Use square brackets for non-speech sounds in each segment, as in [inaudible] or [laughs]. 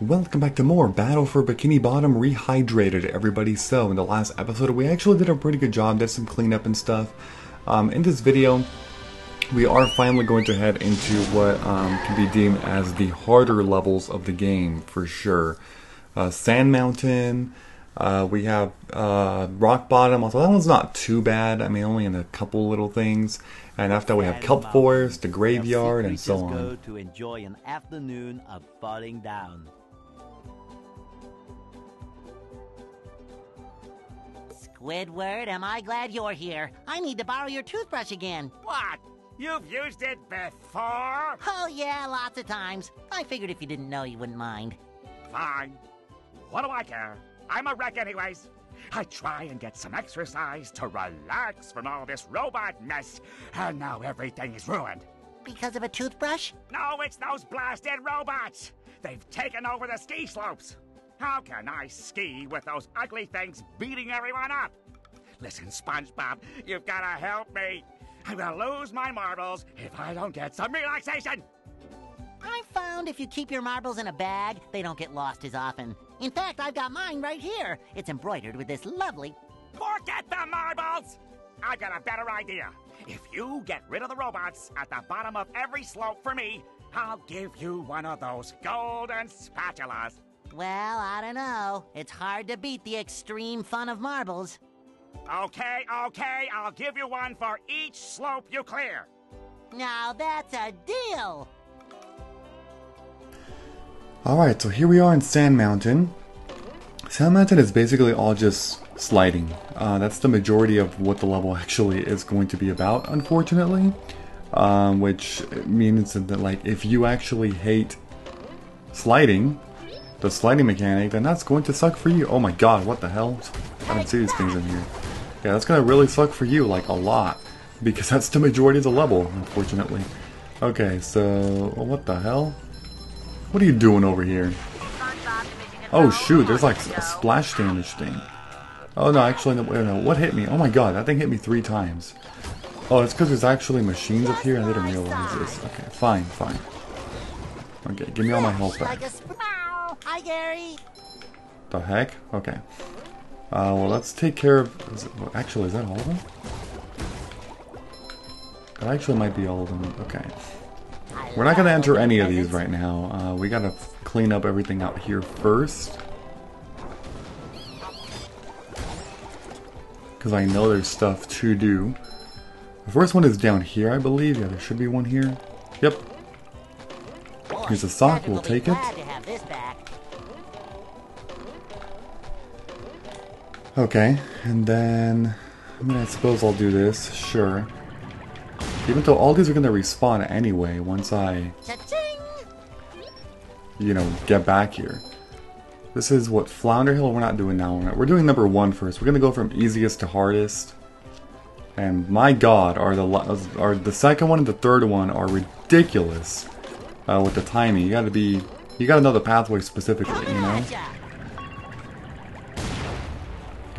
Welcome back to more Battle for Bikini Bottom Rehydrated, everybody. So, in the last episode, we actually did a pretty good job, did some cleanup and stuff. Um, in this video, we are finally going to head into what um, can be deemed as the harder levels of the game, for sure. Uh, Sand Mountain, uh, we have uh, Rock Bottom, although that one's not too bad, I mean, only in a couple little things. And after that, we have Kelp Forest, the Graveyard, and so on. Squidward, am I glad you're here? I need to borrow your toothbrush again. What? You've used it before? Oh, yeah, lots of times. I figured if you didn't know, you wouldn't mind. Fine. What do I care? I'm a wreck anyways. I try and get some exercise to relax from all this robot mess, and now everything is ruined. Because of a toothbrush? No, it's those blasted robots! They've taken over the ski slopes! How can I ski with those ugly things beating everyone up? Listen, SpongeBob, you've gotta help me. I'm gonna lose my marbles if I don't get some relaxation. I found if you keep your marbles in a bag, they don't get lost as often. In fact, I've got mine right here. It's embroidered with this lovely. Forget the marbles! I've got a better idea. If you get rid of the robots at the bottom of every slope for me, I'll give you one of those golden spatulas. Well, I don't know. It's hard to beat the extreme fun of marbles. Okay, okay, I'll give you one for each slope you clear. Now that's a deal! Alright, so here we are in Sand Mountain. Sand Mountain is basically all just sliding. Uh, that's the majority of what the level [laughs] actually is going to be about, unfortunately. Um, which means that, like, if you actually hate sliding, the sliding mechanic, then that's going to suck for you. Oh my god, what the hell? I didn't see these things in here. Yeah, that's gonna really suck for you, like, a lot. Because [laughs] that's the majority of the level, unfortunately. Okay, so... What the hell? What are you doing over here? Oh shoot, there's like a splash damage thing. Oh no, actually, no, no, what hit me? Oh my god, that thing hit me three times. Oh, it's because there's actually machines up here. I didn't realize this. Okay, fine, fine. Okay, give me all my health back. Hi, Gary. The heck? Okay. Uh, well, let's take care of... It, well, actually, is that all of them? That actually might be all of them. Okay. We're not going to enter any of these right now. Uh, we got to clean up everything out here first. Because I know there's stuff to do. The first one is down here, I believe. Yeah, there should be one here. Yep. Here's a sock. We'll take it. Okay, and then... I mean, I suppose I'll do this. Sure. Even though all these are going to respawn anyway once I, you know, get back here. This is what Flounder Hill we're not doing now. We're doing number one first. We're going to go from easiest to hardest. And my god, are the are the second one and the third one are ridiculous uh, with the timing. You got to be, you got to know the pathway specifically, you know.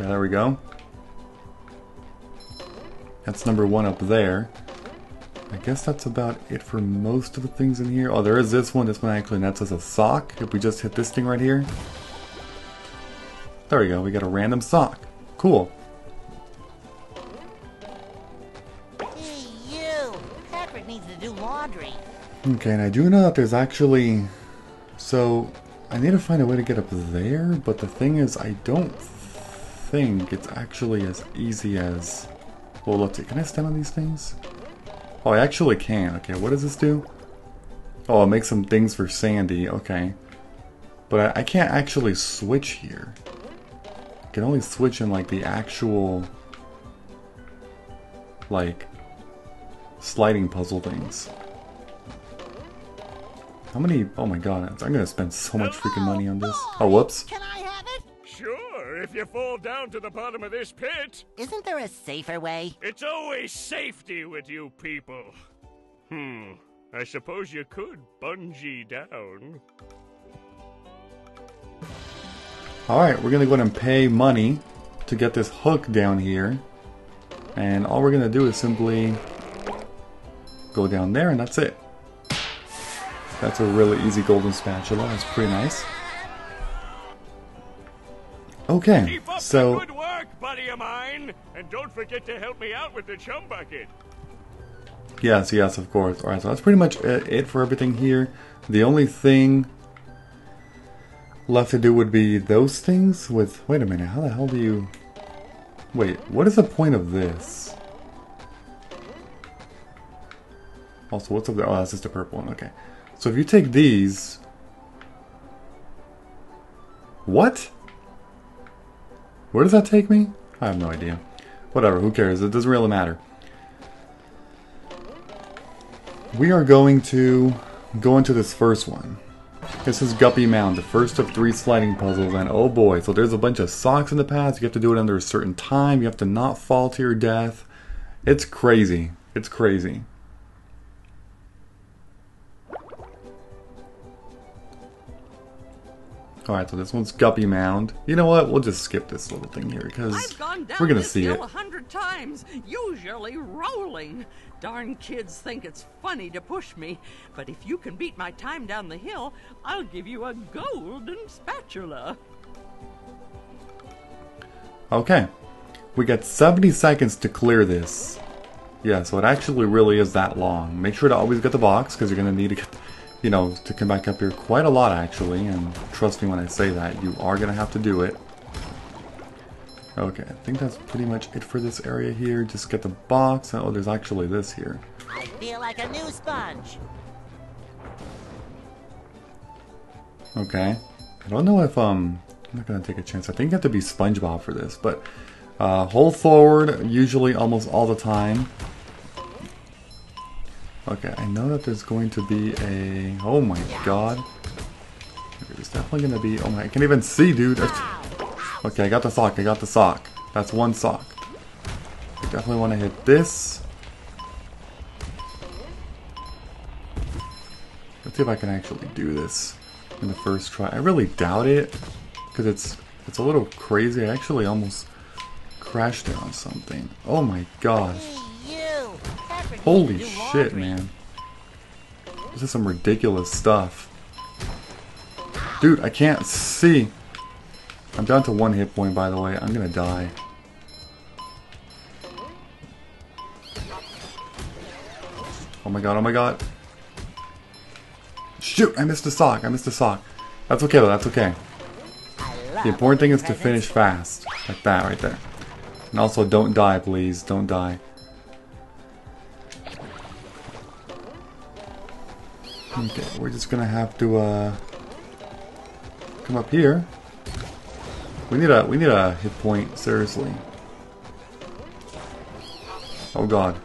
Okay, there we go. That's number one up there. I guess that's about it for most of the things in here. Oh, there is this one. This one actually nets us a sock. If we just hit this thing right here. There we go. We got a random sock. Cool. Hey, you! Patrick needs to do laundry. Okay, and I do know that there's actually... So, I need to find a way to get up there, but the thing is, I don't think it's actually as easy as... Well, let's see. Can I stand on these things? Oh, I actually can. Okay, what does this do? Oh, it makes some things for Sandy. Okay. But I, I can't actually switch here. I can only switch in, like, the actual... Like... Sliding puzzle things. How many... Oh my god, I'm gonna spend so much freaking money on this. Oh, whoops. If you fall down to the bottom of this pit. Isn't there a safer way? It's always safety with you people. Hmm, I suppose you could bungee down. Alright, we're gonna go ahead and pay money to get this hook down here. And all we're gonna do is simply go down there and that's it. That's a really easy golden spatula, that's pretty nice. Okay, so good work, buddy of mine, and don't forget to help me out with the chum bucket. yes, yes, of course. All right, so that's pretty much it it for everything here. The only thing left to do would be those things with. Wait a minute, how the hell do you? Wait, what is the point of this? Also, what's up there? Oh, that's just a purple one. Okay, so if you take these, what? Where does that take me? I have no idea. Whatever, who cares? It doesn't really matter. We are going to go into this first one. This is Guppy Mound, the first of three sliding puzzles, and oh boy, so there's a bunch of socks in the path, you have to do it under a certain time, you have to not fall to your death. It's crazy. It's crazy. Alright, so this one's Guppy Mound. You know what? We'll just skip this little thing here because I've gone down we're gonna see hill it. a hundred times, usually rolling. Darn kids think it's funny to push me, but if you can beat my time down the hill, I'll give you a golden spatula. Okay. We got 70 seconds to clear this. Yeah, so it actually really is that long. Make sure to always get the box, because you're going to need to get, you know, to come back up here quite a lot, actually. And trust me when I say that, you are going to have to do it. Okay, I think that's pretty much it for this area here. Just get the box. Oh, there's actually this here. I feel like a new sponge. Okay. I don't know if, um, I'm not gonna take a chance. I think you have to be SpongeBob for this, but, uh, hold forward, usually almost all the time. Okay, I know that there's going to be a, oh my god. There's definitely gonna be, oh my, I can't even see, dude. That's- Okay, I got the sock, I got the sock. That's one sock. I definitely want to hit this. Let's see if I can actually do this in the first try. I really doubt it because it's it's a little crazy. I actually almost crashed it on something. Oh my god. Holy shit, man. This is some ridiculous stuff. Dude, I can't see. I'm down to one hit point, by the way. I'm gonna die. Oh my god, oh my god. Shoot, I missed a sock. I missed a sock. That's okay though, that's okay. The important thing is to finish fast. Like that right there. And also don't die, please. Don't die. Okay, we're just gonna have to uh come up here. We need a we need a hit point, seriously. Oh god.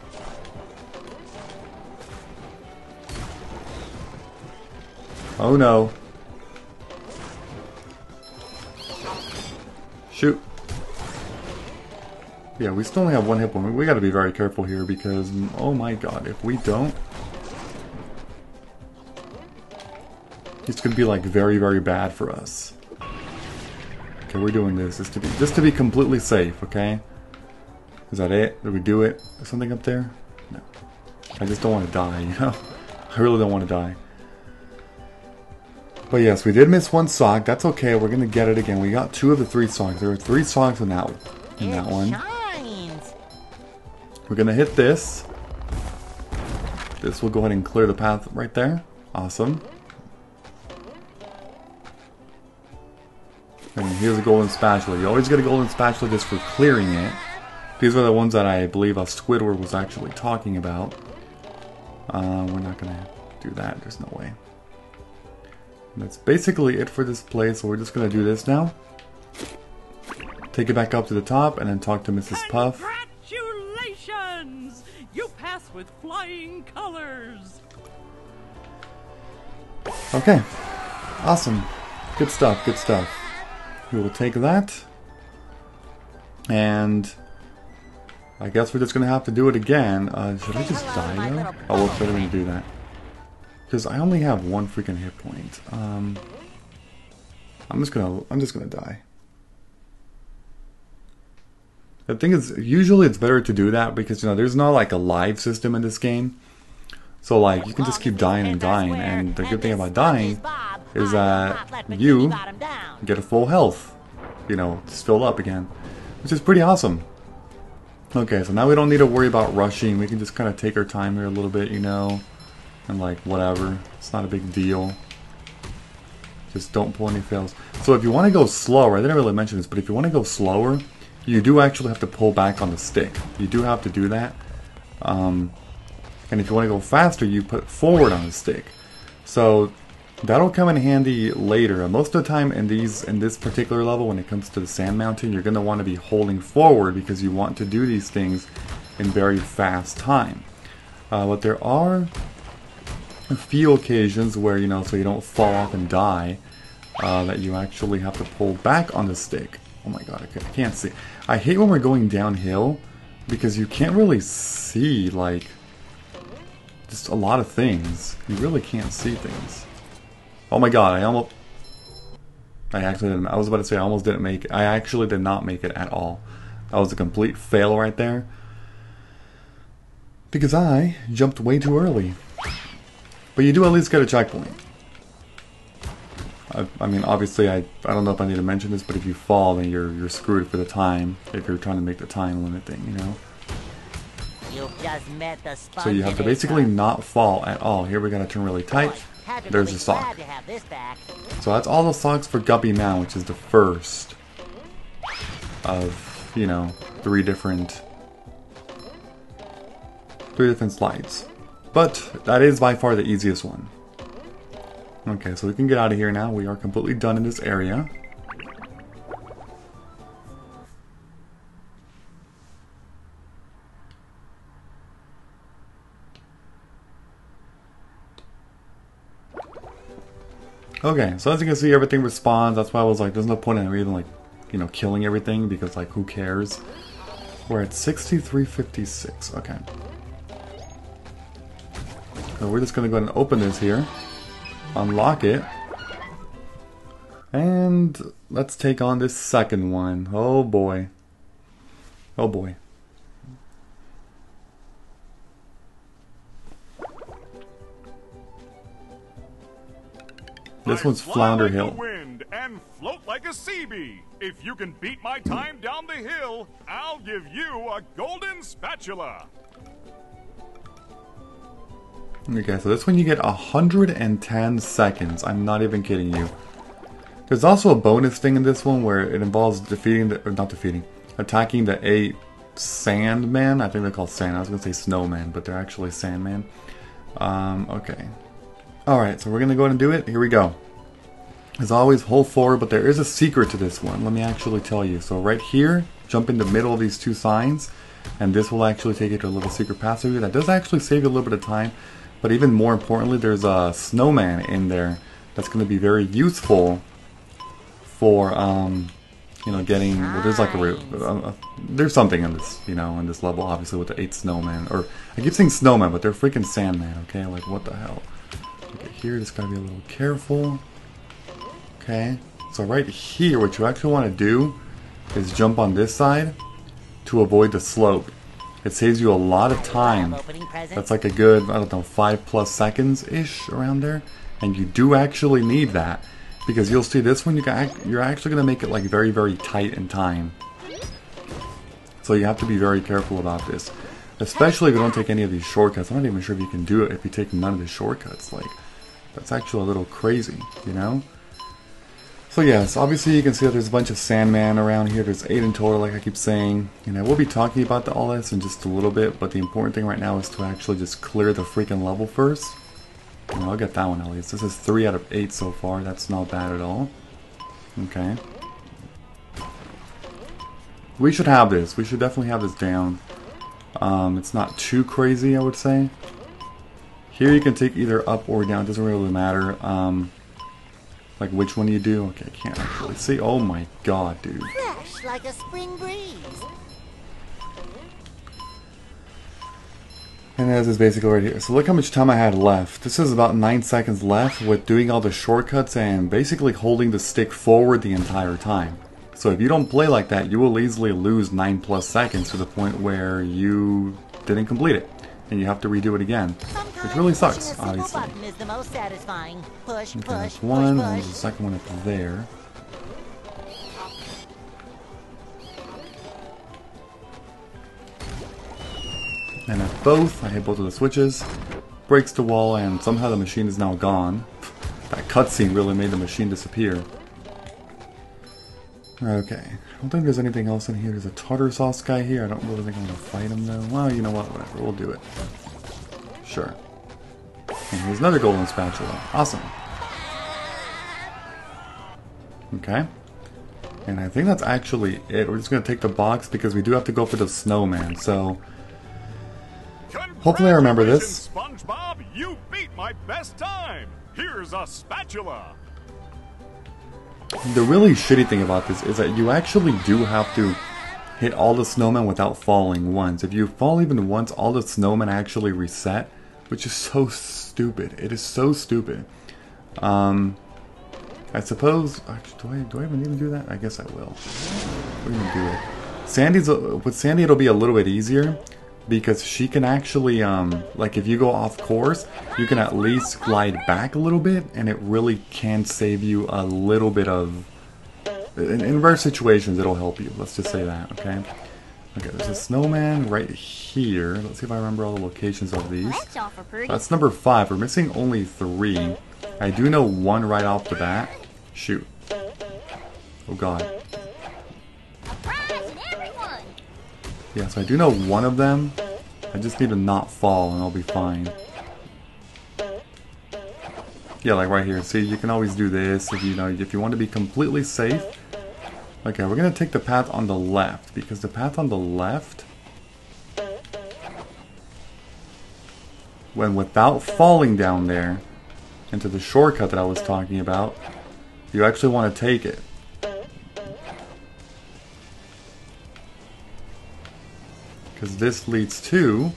Oh no. Shoot. Yeah, we still only have one hit point. We gotta be very careful here because, oh my god, if we don't... It's gonna be like very, very bad for us. Okay, we're doing this just to be just to be completely safe, okay? Is that it? Did we do it? Is something up there? No. I just don't want to die, [laughs] you know? I really don't want to die. But yes, we did miss one sock. That's okay. We're gonna get it again. We got two of the three socks. There were three socks in that in that one. shines. We're gonna hit this. This will go ahead and clear the path right there. Awesome. Here's a golden spatula. You always get a golden spatula just for clearing it. These are the ones that I believe Squidward was actually talking about. Uh, we're not gonna do that. There's no way. And that's basically it for this place. So we're just gonna do this now. Take it back up to the top and then talk to Mrs. Puff. Congratulations! You pass with flying colors. Okay. Awesome. Good stuff, good stuff. We will take that. And I guess we're just gonna have to do it again. Uh, should I just die though? little Oh, well, better than do that. Because I only have one freaking hit point. Um, I'm just gonna, I'm just gonna die. The thing is, usually it's better to do that because you know there's not like a live system in this game. So like you can just keep dying and dying, and the good thing about dying is that you get a full health. you know, just fill up again, which is pretty awesome. Okay, so now we don't need to worry about rushing. We can just kind of take our time here a little bit, you know, and like whatever. It's not a big deal. Just don't pull any fails. So if you want to go slower, I didn't really mention this, but if you want to go slower, you do actually have to pull back on the stick. You do have to do that. Um, and if you want to go faster, you put forward on the stick. So that'll come in handy later. Most of the time in these in this particular level, when it comes to the sand mountain, you're going to want to be holding forward because you want to do these things in very fast time. Uh, but there are a few occasions where, you know, so you don't fall off and die, uh, that you actually have to pull back on the stick. Oh my god, I can't see. I hate when we're going downhill because you can't really see, like, just a lot of things. You really can't see things. Oh my god, I almost... I actually didn't... I was about to say I almost didn't make. I actually did not make it at all. That was a complete fail right there. Because I jumped way too early. But you do at least get a checkpoint. I, I, mean, obviously, I I don't know if I need to mention this, but if you fall, then you're you're screwed for the time. If you're trying to make the time limit thing, you know. So you have to basically not fall at all. Here we gotta turn really tight. There's the sock. So that's all the socks for Guppy Mound, which is the first of you know three different three different slides. But that is by far the easiest one. Okay, so we can get out of here now. We are completely done in this area. Okay, so as you can see, everything respawns. That's why I was like, there's no point in even like, you know, killing everything because like, who cares? We're at 6356. Okay. So we're just gonna go ahead and open this here unlock it. And let's take on this second one. Oh boy. Oh boy. This one's Flounder like Hill. Wind and float like a sea bee. If you can beat my time down the hill, I'll give you a golden spatula. Okay, so this one you get 110 seconds. I'm not even kidding you. There's also a bonus thing in this one where it involves defeating the, or not defeating, attacking the eight Sandman. I think they're called Sand. I was gonna say Snowman, but they're actually Sandman. Um, okay. Alright, so we're gonna go ahead and do it. Here we go. As always, hold forward, but there is a secret to this one. Let me actually tell you. So right here, jump in the middle of these two signs, and this will actually take you to a little secret passageway. That does actually save you a little bit of time, but even more importantly, there's a snowman in there that's going to be very useful for, um, you know, getting. Well, there's like a, uh, there's something in this, you know, in this level, obviously with the eight snowman. Or I keep saying snowman, but they're freaking sandman. Okay, like what the hell? Here just gotta be a little careful. Okay, so right here, what you actually want to do is jump on this side to avoid the slope. It saves you a lot of time. That's like a good, I don't know, five plus seconds-ish around there. And you do actually need that. Because you'll see this one, you you're actually going to make it like very, very tight in time. So you have to be very careful about this. Especially if you don't take any of these shortcuts. I'm not even sure if you can do it if you take none of the shortcuts. Like, that's actually a little crazy, you know? So yes, obviously you can see that there's a bunch of Sandman around here. There's eight in total, like I keep saying. And I will be talking about the, all this in just a little bit, but the important thing right now is to actually just clear the freaking level first. I'll get that one at least. This is three out of eight so far. That's not bad at all. Okay. We should have this. We should definitely have this down. Um, it's not too crazy, I would say. Here you can take either up or down. It doesn't really matter. Um, like which one you do? Okay, I can't actually see. Oh my god, dude. Fresh like a spring breeze. And this is basically right here. So look how much time I had left. This is about 9 seconds left with doing all the shortcuts and basically holding the stick forward the entire time. So if you don't play like that, you will easily lose 9 plus seconds to the point where you didn't complete it and you have to redo it again, Sometimes which really sucks, obviously. Push, okay, that's one, push, push. the second one up there. And at both, I hit both of the switches, breaks the wall, and somehow the machine is now gone. that cutscene really made the machine disappear. Okay, I don't think there's anything else in here. There's a tartar sauce guy here. I don't really think I'm gonna fight him though. Well, you know what? Whatever, we'll do it. Sure. And here's another golden spatula. Awesome. Okay. And I think that's actually it. We're just gonna take the box because we do have to go for the snowman. So Hopefully I remember this. SpongeBob, you beat my best time. Here's a spatula. The really shitty thing about this is that you actually do have to hit all the snowmen without falling once. If you fall even once, all the snowmen actually reset, which is so stupid. It is so stupid. Um, I suppose. Actually, do I do I even need to do that? I guess I will. We're gonna do it. Sandy's with Sandy, it'll be a little bit easier because she can actually um like if you go off course you can at least glide back a little bit and it really can save you a little bit of in, in rare situations it'll help you. Let's just say that okay? Okay there's a snowman right here. Let's see if I remember all the locations of these. That's that's number five. We're missing only three. I do know one right off the bat. Shoot. Oh god Yeah, so I do know one of them. I just need to not fall and I'll be fine. Yeah, like right here. See, you can always do this if you know if you want to be completely safe. Okay, we're gonna take the path on the left because the path on the left, when without falling down there into the shortcut that I was talking about, you actually want to take it. Because this leads to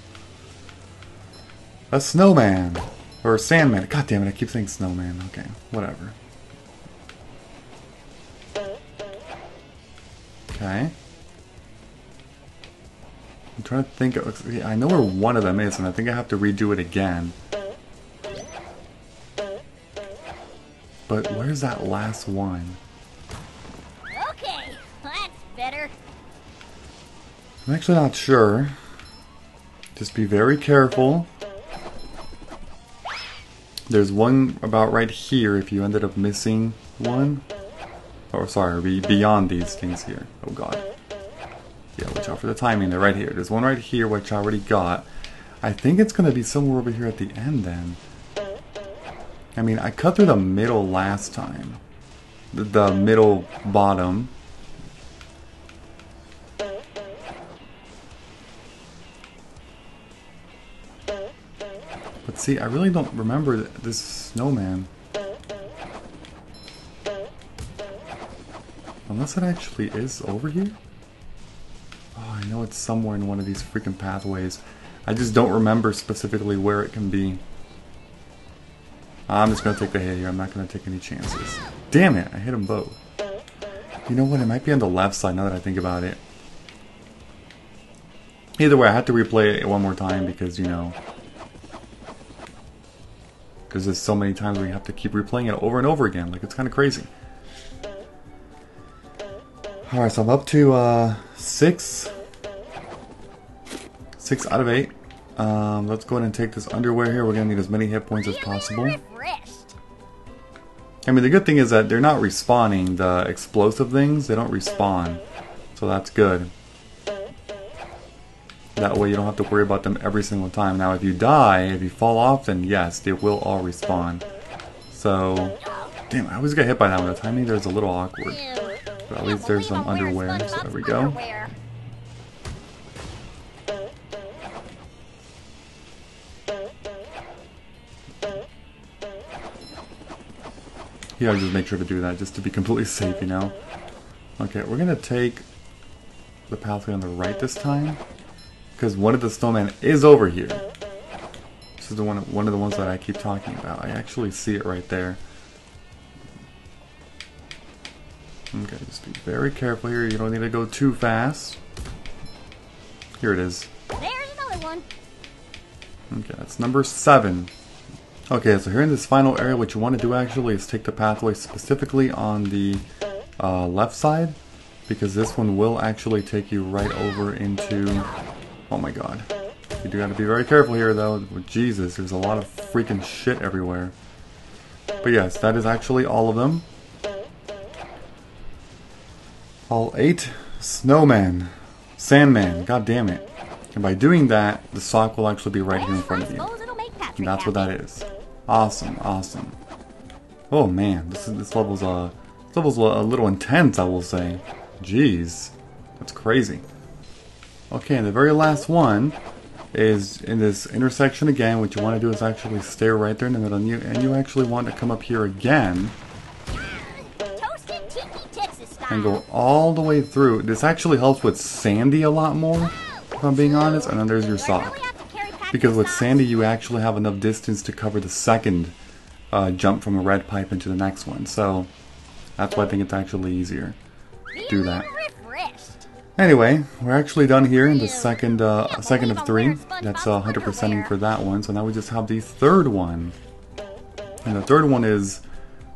a snowman. Or a sandman. God damn it, I keep saying snowman. Okay, whatever. Okay. I'm trying to think. I know where one of them is, and I think I have to redo it again. But where's that last one? I'm actually not sure. Just be very careful. There's one about right here if you ended up missing one. Oh, sorry, be beyond these things here. Oh god. Yeah, watch out for the timing. They're right here. There's one right here, which I already got. I think it's going to be somewhere over here at the end then. I mean, I cut through the middle last time. The, the middle bottom. See, I really don't remember this snowman. Unless it actually is over here? Oh, I know it's somewhere in one of these freaking pathways. I just don't remember specifically where it can be. I'm just gonna take the hit here. I'm not gonna take any chances. Damn it! I hit them both. You know what? It might be on the left side now that I think about it. Either way, I have to replay it one more time because, you know, because there's so many times where you have to keep replaying it over and over again. Like, it's kind of crazy. Alright, so I'm up to uh, six. Six out of eight. Um, let's go ahead and take this underwear here. We're going to need as many hit points as possible. I mean, the good thing is that they're not respawning the explosive things. They don't respawn. So that's good. That way you don't have to worry about them every single time. Now, if you die, if you fall off, then yes, they will all respawn. So, damn, I always get hit by that one. The timing there's a little awkward. But at least there's some underwear, so there we go. Yeah, I just make sure to do that, just to be completely [laughs] safe, you know? Okay, we're gonna take the pathway on the right this time. Because one of the snowmen is over here. This is the one, one of the ones that I keep talking about. I actually see it right there. Okay, just be very careful here. You don't need to go too fast. Here it is. There's another one. Okay, that's number seven. Okay, so here in this final area, what you want to do actually is take the pathway specifically on the uh, left side, because this one will actually take you right over into. Oh my god. You do gotta be very careful here though. Jesus, there's a lot of freaking shit everywhere. But yes, that is actually all of them. All eight snowmen. Sandman, god damn it. And by doing that, the sock will actually be right here in front of you. And that's what that is. Awesome, awesome. Oh man, this is this level's uh this level's a little intense, I will say. Jeez, that's crazy. Okay, and the very last one is in this intersection again. What you want to do is actually stay right there in the middle, and you and you actually want to come up here again Toasted tiki Texas style. and go all the way through. This actually helps with Sandy a lot more, if I'm being honest. And then there's your sock. really have to carry Patrick's Because with? Sandy, you actually have enough distance to cover the second uh, jump from a red pipe into the next one. So that's why I think it's actually easier. to do that. Anyway, we're actually done here in the second uh, second of three. That's uh, 100%ing for that one. So now we just have the third one. And the third one is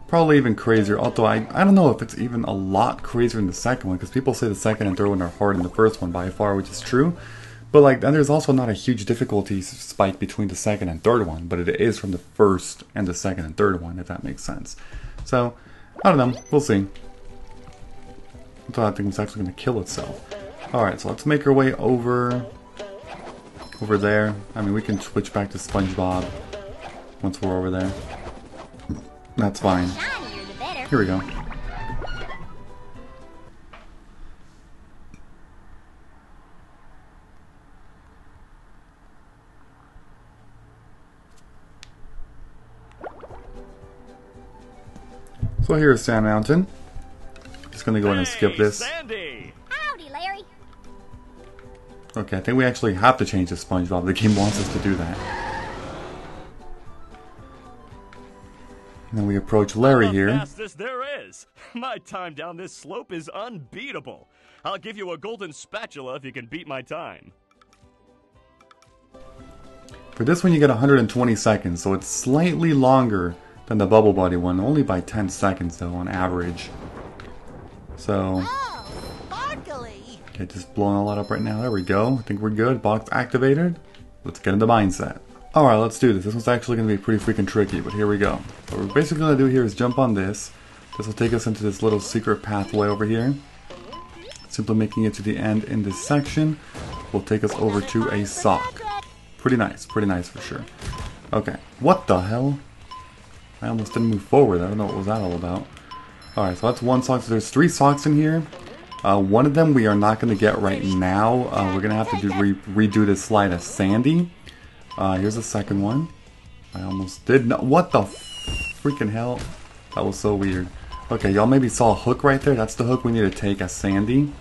probably even crazier. Although I, I don't know if it's even a lot crazier than the second one. Because people say the second and third one are harder than the first one by far, which is true. But like, then there's also not a huge difficulty spike between the second and third one. But it is from the first and the second and third one, if that makes sense. So, I don't know. We'll see. I thought that was actually going to kill itself. Alright, so let's make our way over over there. I mean, we can switch back to SpongeBob once we're over there. That's fine. Here we go. So here's Sand Mountain. Just gonna go ahead and skip this. Sandy! Howdy, Larry. Okay, I think we actually have to change to SpongeBob. The game wants us to do that. And then we approach Larry the here. fastest there is. My time down this slope is unbeatable. I'll give you a golden spatula if you can beat my time. For this one, you get 120 seconds, so it's slightly longer than the Bubble Buddy one, only by 10 seconds though on average. So, okay, just blowing a lot up right now. There we go. I think we're good. Box activated. Let's get into mindset. Alright, let's do this. This one's actually going to be pretty freaking tricky, but here we go. What we're basically going to do here is jump on this. This will take us into this little secret pathway over here. Simply making it to the end in this section will take us over to a sock. Pretty nice, pretty nice for sure. Okay, what the hell? I almost didn't move forward. I don't know what was that all about. Alright, so that's one sock. So there's three socks in here. Uh, one of them we are not going to get right now. Uh, we're going to have to do re redo this slide as Sandy. Uh, here's the second one. I almost did not. What the freaking hell? That was so weird. Okay, y'all maybe saw a hook right there. That's the hook we need to take as Sandy.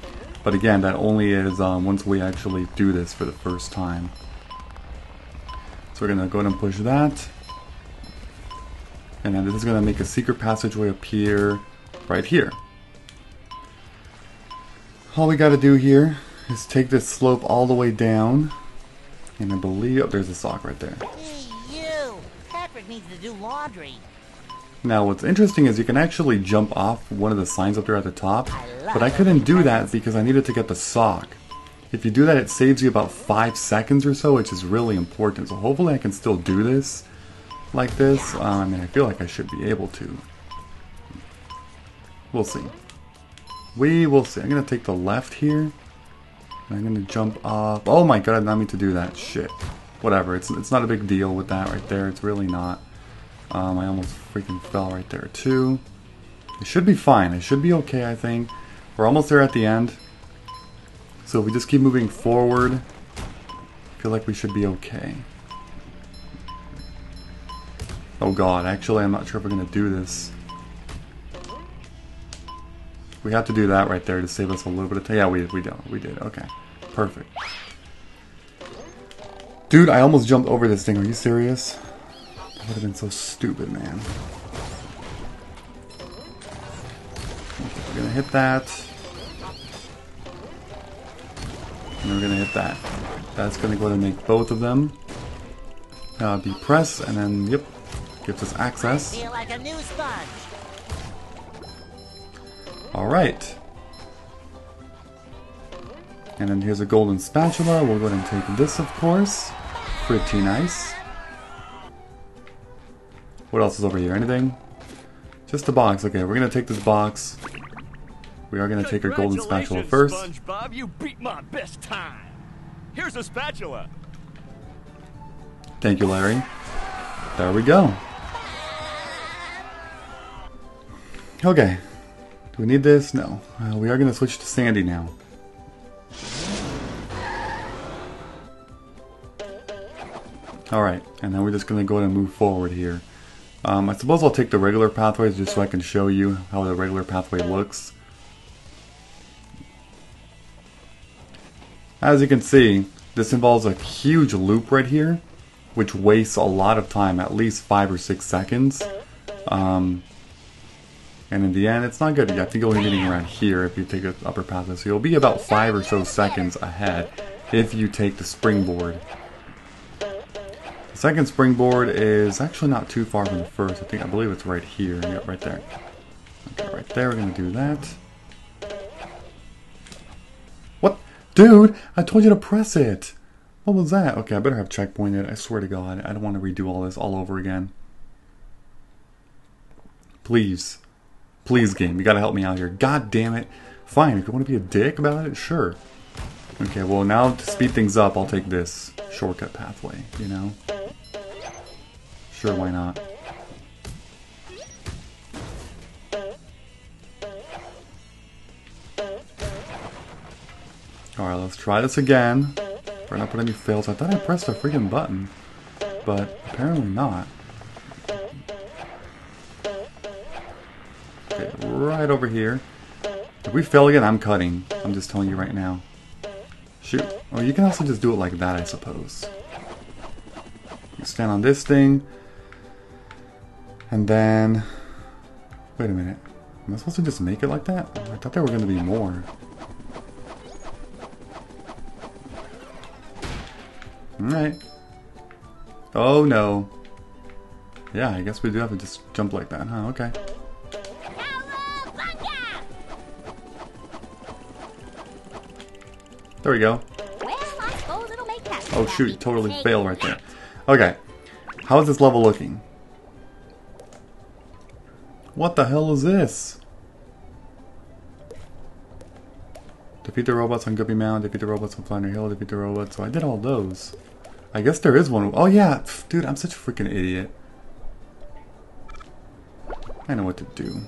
But again, that only is um, once we actually do this for the first time. So we're going to go ahead and push that. And then this is going to make a secret passageway appear right here. All we got to do here is take this slope all the way down. And I believe, oh, there's a sock right there. Hey, you. Patrick needs to do laundry. Now, what's interesting is you can actually jump off one of the signs up there at the top, but I couldn't do that because I needed to get the sock. If you do that, it saves you about 5 seconds or so, which is really important. So hopefully I can still do this like this. Uh, I mean, I feel like I should be able to. We'll see. We will see. I'm going to take the left here. I'm going to jump off. Oh my god, I did not mean to do that. Shit. Whatever. It's, it's not a big deal with that right there. It's really not. Um, I almost freaking fell right there too. It should be fine. It should be okay, I think. We're almost there at the end. So if we just keep moving forward, I feel like we should be okay. Oh god, actually I'm not sure if we're going to do this. We have to do that right there to save us a little bit of time. Yeah, we, we don't. We did. Okay. Perfect. Dude, I almost jumped over this thing. Are you serious? That would have been so stupid, man. Okay, we're gonna hit that. And we're gonna hit that. That's gonna go ahead and make both of them uh, be pressed, and then, yep, gives us access. Feel like a new sponge. Alright. And then here's a golden spatula. We'll go ahead and take this, of course. Pretty nice. What else is over here? Anything? Just a box. Okay, we're gonna take this box. We are gonna take our golden spatula first. SpongeBob, you beat my best time. Here's a spatula. Thank you, Larry. There we go. Okay. Do we need this? No. Uh, we are going to switch to Sandy now. Alright, and then we're just going to go ahead and move forward here. Um, I suppose I'll take the regular pathways just so I can show you how the regular pathway looks. As you can see, this involves a huge loop right here, which wastes a lot of time, at least 5 or 6 seconds. Um, and in the end, it's not good. I think you'll be getting around here if you take the upper pathway. So you'll be about 5 or so seconds ahead if you take the springboard. The second springboard is actually not too far from the first. I think I believe it's right here. Yeah, right there. Okay, right there. We're gonna do that. What, dude? I told you to press it. What was that? Okay, I better have checkpointed. I swear to God, I don't want to redo all this all over again. Please, please, game, you gotta help me out here. God damn it. Fine, if you want to be a dick about it, sure. Okay, well now to speed things up, I'll take this shortcut pathway, you know? Sure, why not? Alright, let's try this again. Try not put any fails. I thought I pressed a freaking button, but apparently not. Right over here. If we fail again, I'm cutting. I'm just telling you right now. Shoot. Oh, you can also just do it like that, I suppose. You stand on this thing. And then... Wait a minute. Am I supposed to just make it like that? I thought there were going to be more. Alright. Oh no. Yeah, I guess we do have to just jump like that, huh? Okay. There we go. Well, I suppose it'll make that. Oh shoot, totally failed right there. Okay. How is this level looking? What the hell is this? Defeat the robots on Guppy Mound, defeat the robots on Flounder Hill, defeat the robots. So I did all those. I guess there is one. Oh yeah, Pff, dude, I'm such a freaking idiot. I know what to do.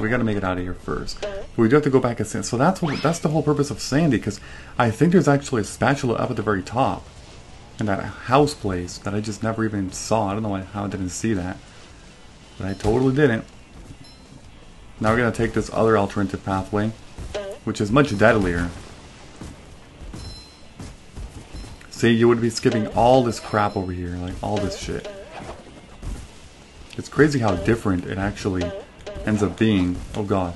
We gotta make it out of here first. We do have to go back and sand. So that's what that's the whole purpose of Sandy, because I think there's actually a spatula up at the very top. In that house place that I just never even saw. I don't know how I didn't see that. But I totally didn't. Now we're gonna take this other alternative pathway, which is much deadlier. See, you would be skipping all this crap over here, like all this shit. It's crazy how different it actually ends up being. Oh god.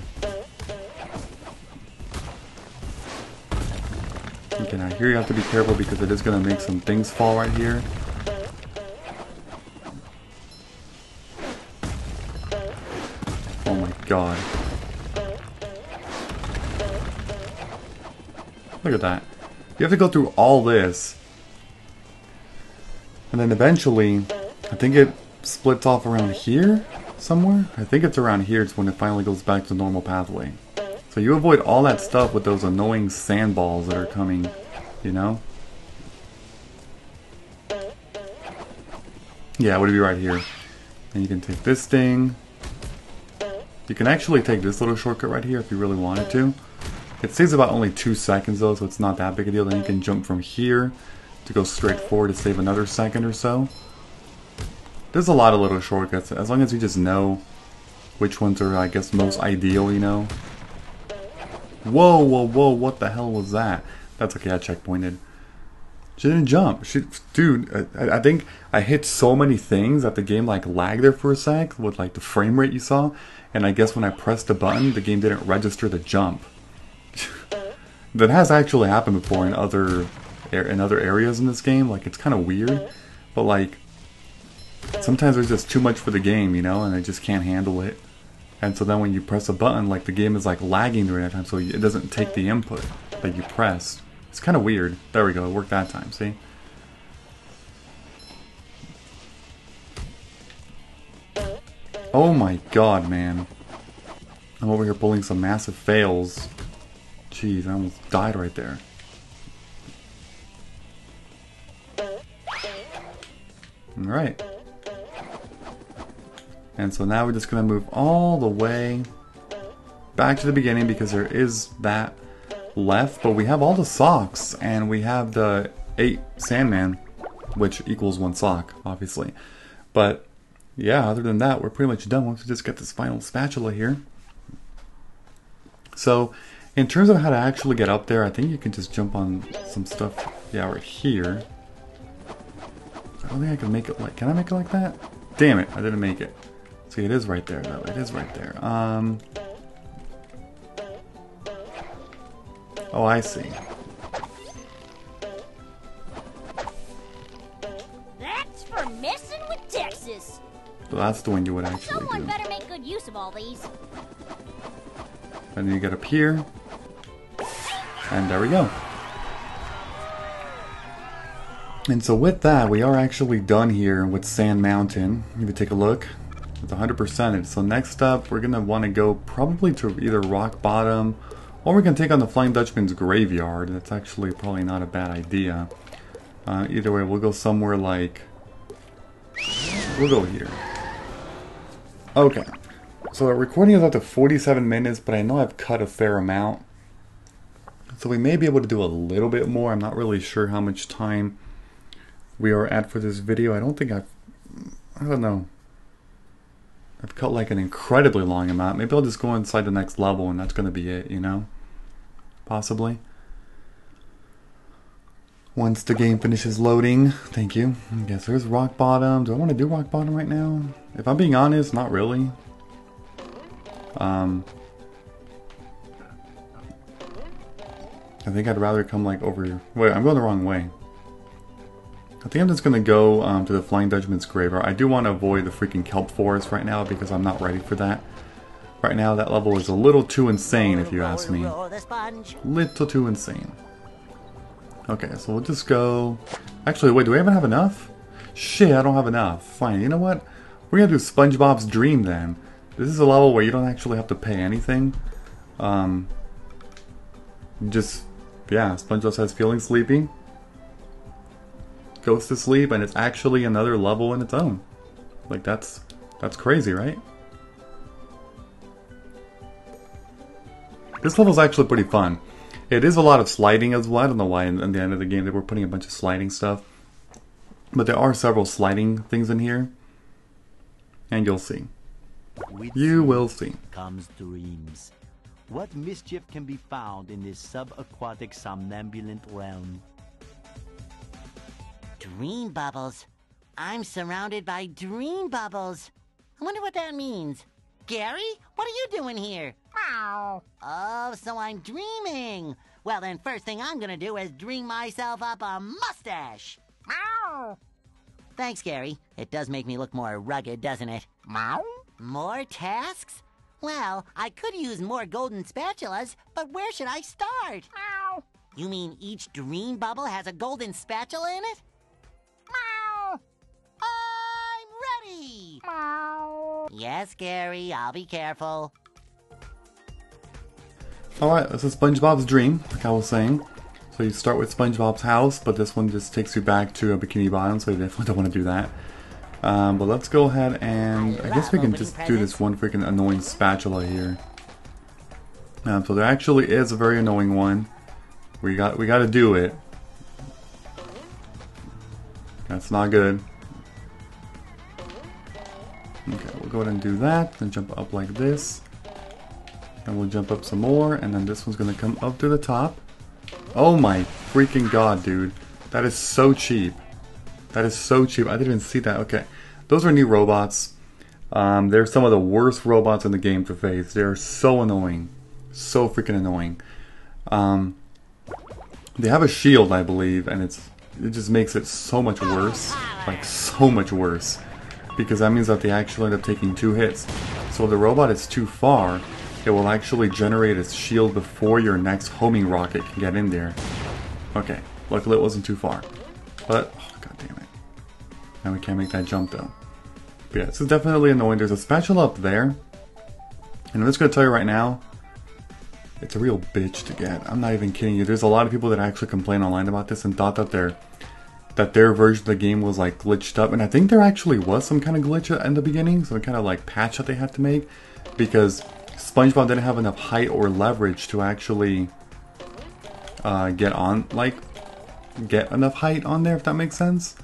Here you have to be careful because it is going to make some things fall right here. Oh my god. Look at that. You have to go through all this. And then eventually, I think it splits off around here somewhere. I think it's around here. It's when it finally goes back to normal pathway. So you avoid all that stuff with those annoying sandballs that are coming, you know? Yeah, it would be right here. And you can take this thing. You can actually take this little shortcut right here if you really wanted to. It saves about only two seconds though, so it's not that big a deal. Then you can jump from here to go straight forward to save another second or so. There's a lot of little shortcuts, as long as you just know which ones are, I guess, most ideal, you know? Whoa, whoa, whoa, what the hell was that? That's okay, I checkpointed. She didn't jump. She, dude, I, I think I hit so many things that the game, like, lagged there for a sec with, like, the frame rate you saw. And I guess when I pressed the button, the game didn't register the jump. [laughs] that has actually happened before in other in other areas in this game. Like, it's kind of weird. But, like, sometimes there's just too much for the game, you know, and I just can't handle it. And so then when you press a button, like the game is like lagging during that time, so it doesn't take the input that you pressed. It's kind of weird. There we go. It worked that time. See? Oh my god, man. I'm over here pulling some massive fails. Jeez, I almost died right there. Alright. And so now we're just going to move all the way back to the beginning because there is that left. But we have all the socks and we have the 8 Sandman, which equals one sock, obviously. But yeah, other than that, we're pretty much done once we just get this final spatula here. So, in terms of how to actually get up there, I think you can just jump on some stuff, yeah, right here. I don't think I can make it like, can I make it like that? Damn it, I didn't make it. See, it is right there, though. It is right there. Um. Oh, I see. That's for messing with Texas. So that's the one you would actually Someone do. better make good use of all these. And then you get up here. And there we go. And so with that, we are actually done here with Sand Mountain. If you take a look, it's 100%. So next up, we're going to want to go probably to either Rock Bottom, or we can take on the Flying Dutchman's Graveyard. That's actually probably not a bad idea. Uh, either way, we'll go somewhere like... We'll go here. Okay. So the recording is up to 47 minutes, but I know I've cut a fair amount. So we may be able to do a little bit more. I'm not really sure how much time we are at for this video. I don't think I've... I don't know. I've cut like an incredibly long amount. Maybe I'll just go inside the next level and that's going to be it, you know? Possibly. Once the game finishes loading, thank you. I guess there's rock bottom. Do I want to do rock bottom right now? If I'm being honest, not really. Um, I think I'd rather come like over here. Wait, I'm going the wrong way. I think I'm just gonna go um, to the Flying Dutchman's Graveyard. I do want to avoid the freaking kelp forest right now because I'm not ready for that. Right now, that level is a little too insane, if you ask me. Little too insane. Okay, so we'll just go... Actually, wait, do we even have enough? Shit, I don't have enough. Fine, you know what? We're gonna do SpongeBob's Dream then. This is a level where you don't actually have to pay anything. Um, just, yeah, SpongeBob says feeling sleepy. Goes to sleep, and it's actually another level in its own. Like, that's, that's crazy, right? This level's actually pretty fun. It is a lot of sliding as well. I don't know why in, in the end of the game they were putting a bunch of sliding stuff. But there are several sliding things in here. And you'll see. With You will see. Comes dreams. What mischief can be found in this subaquatic somnambulant realm? Dream bubbles. I'm surrounded by dream bubbles. I wonder what that means. Gary, what are you doing here? Ow. Oh, so I'm dreaming. Well, then, first thing I'm gonna do is dream myself up a mustache. Ow. Thanks, Gary. It does make me look more rugged, doesn't it? Meow. More tasks? Well, I could use more golden spatulas, but where should I start? Ow. You mean each dream bubble has a golden spatula in it? I'm! Meow. Yes, Gary, I'll be careful. Alright, this is SpongeBob's Dream, like I was saying. So you start with SpongeBob's house, but this one just takes you back to a Bikini Bottom, so you definitely don't want to do that. Um, but let's go ahead and I guess we can just do this one freaking annoying spatula here. Um, so there actually is a very annoying one. We got we got to do it. That's not good. Okay, we'll go ahead and do that. Then jump up like this. And we'll jump up some more, and then this one's gonna come up to the top. Oh my freaking god, dude. That is so cheap. That is so cheap. I didn't even see that. Okay. Those are new robots. Um, they're some of the worst robots in the game to face. They're so annoying. So freaking annoying. Um, they have a shield, I believe, and it's it just makes it so much worse. Like, so much worse. Because that means that they actually end up taking two hits. So if the robot is too far, it will actually generate its shield before your next homing rocket can get in there. Okay, luckily it wasn't too far. But, oh, god damn it. Now we can't make that jump though. But yeah, this is definitely annoying. There's a spatula up there. And I'm just going to tell you right now, it's a real bitch to get. I'm not even kidding you. There's a lot of people that actually complain online about this and thought that their that their version of the game was like glitched up. And I think there actually was some kind of glitch in the beginning, some kind of like patch that they had to make because SpongeBob didn't have enough height or leverage to actually uh, get on like get enough height on there if that makes sense.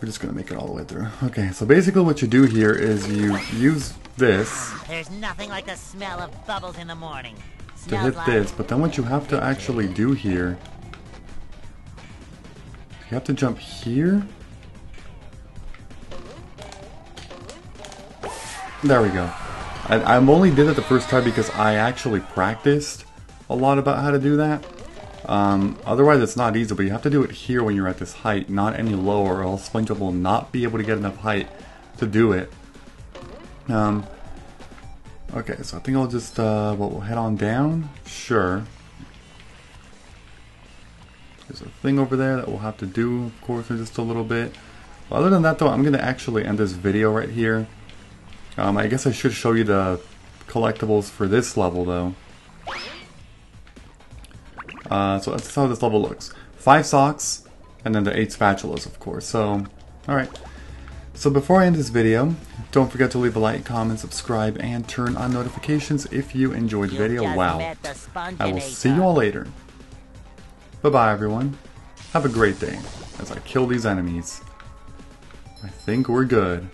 We're just gonna make it all the way through. Okay, so basically what you do here is you use this There's nothing like the smell of bubbles in the morning. To hit this, but then what you have to actually do here, you have to jump here. There we go. I, I only did it the first time because I actually practiced a lot about how to do that. Um, otherwise, it's not easy, but you have to do it here when you're at this height, not any lower, or else SpongeBob will not be able to get enough height to do it. Um, okay, so I think I'll just, uh, what, we'll head on down? Sure. There's a thing over there that we'll have to do, of course, in just a little bit. Well, other than that, though, I'm going to actually end this video right here. Um, I guess I should show you the collectibles for this level, though. Uh, so that's how this level looks. Five socks, and then the eight spatulas, of course. So, alright. So before I end this video, don't forget to leave a like, comment, subscribe, and turn on notifications if you enjoyed the video. Wow. I will see you all later. Bye-bye, everyone. Have a great day as I kill these enemies. I think we're good.